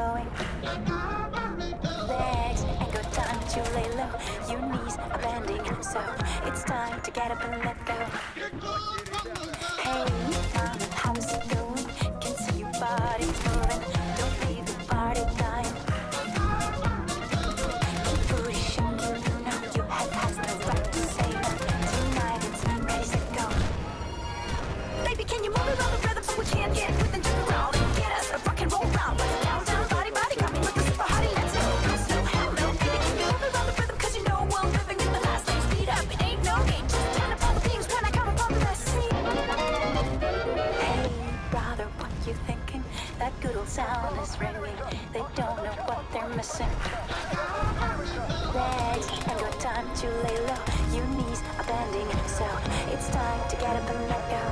going. Legs and got time to lay low. Your knees are bending, so it's time to get up and let go. Hey, mama, how's it going? Can see your body. Old is ringing. They don't know what they're missing. Legs and your time to lay low. Your knees are bending, so it's time to get up and let go.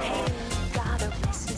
Hey, oh, brother, miss